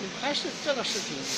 你拍这个视频